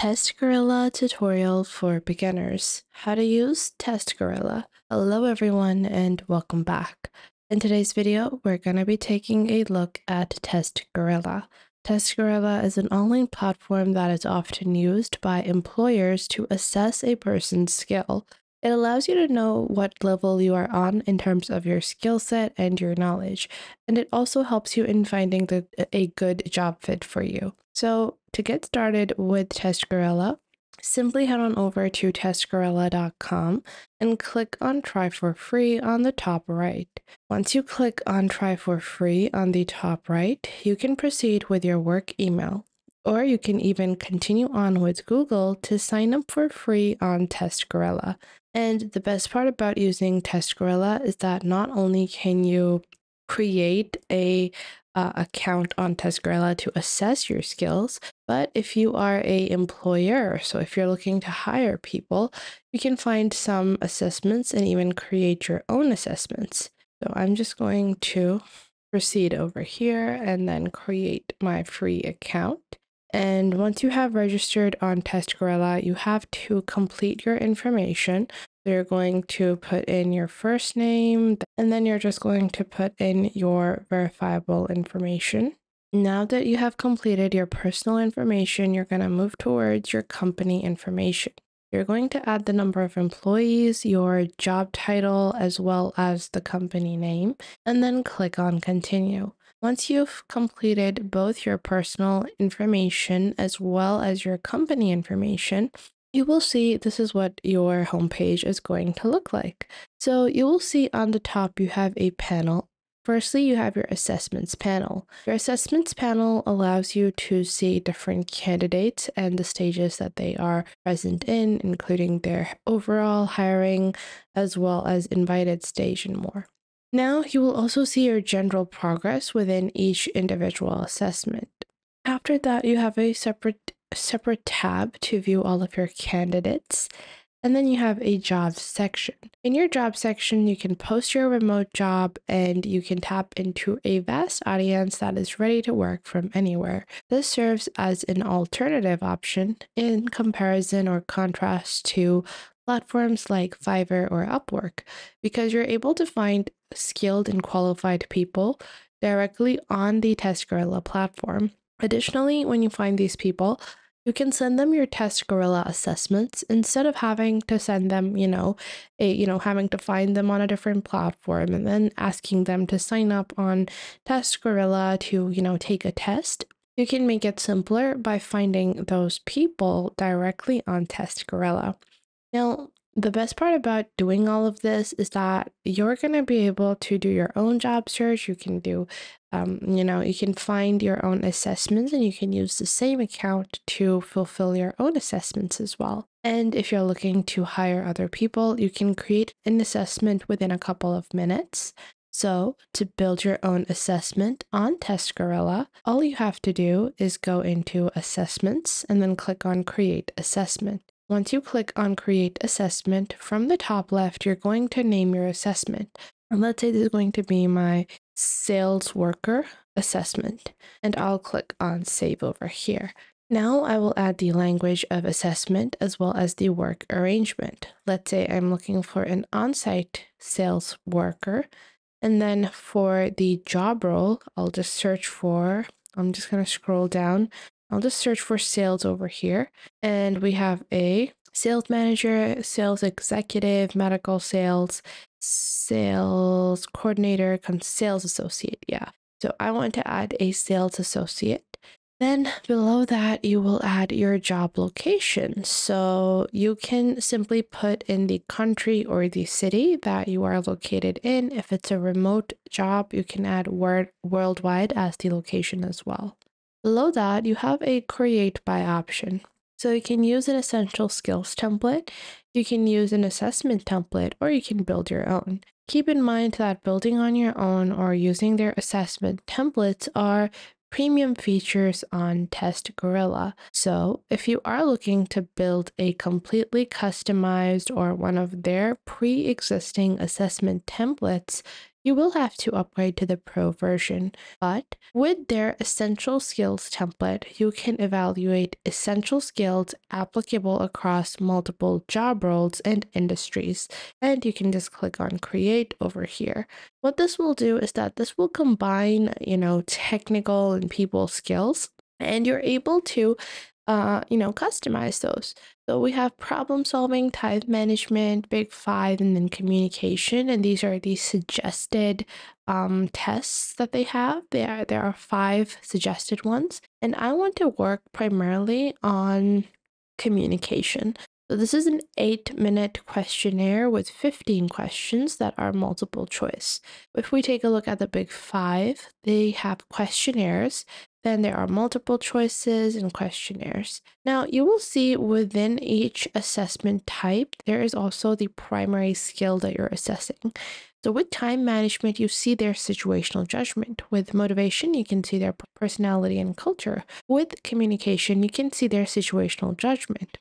Test Gorilla tutorial for beginners. How to use Test Gorilla. Hello everyone and welcome back. In today's video, we're going to be taking a look at Test Gorilla. Test Gorilla is an online platform that is often used by employers to assess a person's skill. It allows you to know what level you are on in terms of your skill set and your knowledge, and it also helps you in finding the, a good job fit for you. So to get started with Test Gorilla, simply head on over to testgorilla.com and click on try for free on the top right. Once you click on try for free on the top right, you can proceed with your work email. Or you can even continue on with Google to sign up for free on Test Gorilla. And the best part about using Test Gorilla is that not only can you create a uh, account on Test Gorilla to assess your skills, but if you are a employer, so if you're looking to hire people, you can find some assessments and even create your own assessments. So I'm just going to proceed over here and then create my free account. And once you have registered on Test Gorilla, you have to complete your information. So you're going to put in your first name, and then you're just going to put in your verifiable information. Now that you have completed your personal information, you're going to move towards your company information. You're going to add the number of employees, your job title, as well as the company name, and then click on continue. Once you've completed both your personal information as well as your company information, you will see this is what your homepage is going to look like. So you will see on the top you have a panel. Firstly, you have your assessments panel. Your assessments panel allows you to see different candidates and the stages that they are present in, including their overall hiring, as well as invited stage and more. Now you will also see your general progress within each individual assessment. After that, you have a separate separate tab to view all of your candidates. And then you have a job section. In your job section, you can post your remote job and you can tap into a vast audience that is ready to work from anywhere. This serves as an alternative option in comparison or contrast to platforms like Fiverr or Upwork because you're able to find skilled and qualified people directly on the Test Gorilla platform. Additionally, when you find these people, you can send them your test gorilla assessments instead of having to send them you know a you know having to find them on a different platform and then asking them to sign up on test gorilla to you know take a test you can make it simpler by finding those people directly on test gorilla now, the best part about doing all of this is that you're going to be able to do your own job search. You can do, um, you know, you can find your own assessments and you can use the same account to fulfill your own assessments as well. And if you're looking to hire other people, you can create an assessment within a couple of minutes. So, to build your own assessment on Test Gorilla, all you have to do is go into Assessments and then click on Create Assessment. Once you click on Create Assessment, from the top left, you're going to name your assessment. And let's say this is going to be my sales worker assessment. And I'll click on Save over here. Now I will add the language of assessment as well as the work arrangement. Let's say I'm looking for an on-site sales worker. And then for the job role, I'll just search for, I'm just going to scroll down I'll just search for sales over here. And we have a sales manager, sales executive, medical sales, sales coordinator, sales associate. Yeah. So I want to add a sales associate. Then below that, you will add your job location. So you can simply put in the country or the city that you are located in. If it's a remote job, you can add word worldwide as the location as well. Below that, you have a create by option. So you can use an essential skills template, you can use an assessment template, or you can build your own. Keep in mind that building on your own or using their assessment templates are premium features on Test Gorilla. So if you are looking to build a completely customized or one of their pre-existing assessment templates, you will have to upgrade to the pro version. But with their essential skills template, you can evaluate essential skills applicable across multiple job roles and industries. And you can just click on create over here. What this will do is that this will combine, you know, technical and people skills and you're able to uh, you know, customize those. So we have problem solving, time management, big five, and then communication. And these are the suggested um, tests that they have. There, there are five suggested ones. And I want to work primarily on communication. So this is an eight minute questionnaire with 15 questions that are multiple choice. If we take a look at the big five, they have questionnaires then there are multiple choices and questionnaires. Now you will see within each assessment type, there is also the primary skill that you're assessing. So with time management, you see their situational judgment. With motivation, you can see their personality and culture. With communication, you can see their situational judgment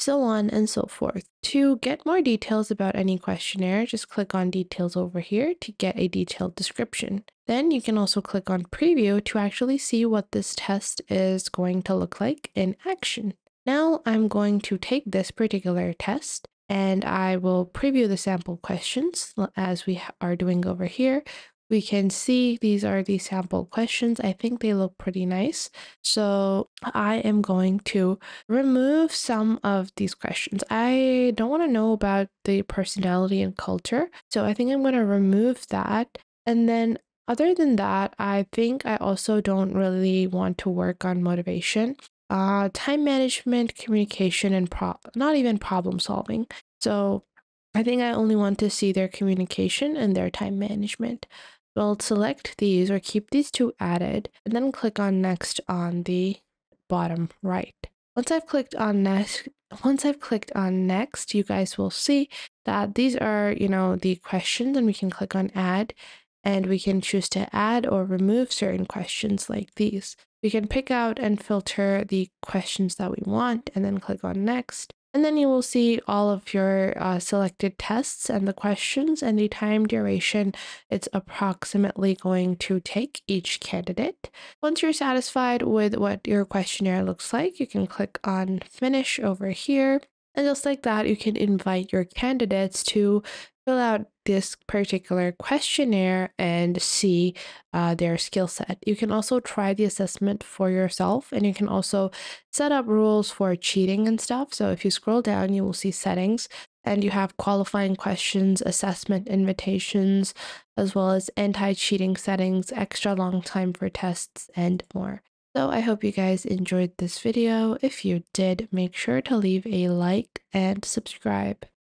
so on and so forth. To get more details about any questionnaire, just click on details over here to get a detailed description. Then you can also click on preview to actually see what this test is going to look like in action. Now I'm going to take this particular test and I will preview the sample questions as we are doing over here we can see these are the sample questions. I think they look pretty nice. So I am going to remove some of these questions. I don't want to know about the personality and culture. So I think I'm going to remove that. And then other than that, I think I also don't really want to work on motivation. Uh, time management, communication, and not even problem solving. So I think I only want to see their communication and their time management. We'll select these or keep these two added and then click on next on the bottom right. Once I've clicked on next, once I've clicked on next, you guys will see that these are, you know, the questions and we can click on add and we can choose to add or remove certain questions like these. We can pick out and filter the questions that we want and then click on next. And then you will see all of your uh, selected tests and the questions and the time duration it's approximately going to take each candidate. Once you're satisfied with what your questionnaire looks like, you can click on finish over here. And just like that, you can invite your candidates to fill out this particular questionnaire and see uh, their skill set. You can also try the assessment for yourself and you can also set up rules for cheating and stuff. So if you scroll down, you will see settings and you have qualifying questions, assessment invitations, as well as anti-cheating settings, extra long time for tests, and more. So I hope you guys enjoyed this video. If you did, make sure to leave a like and subscribe.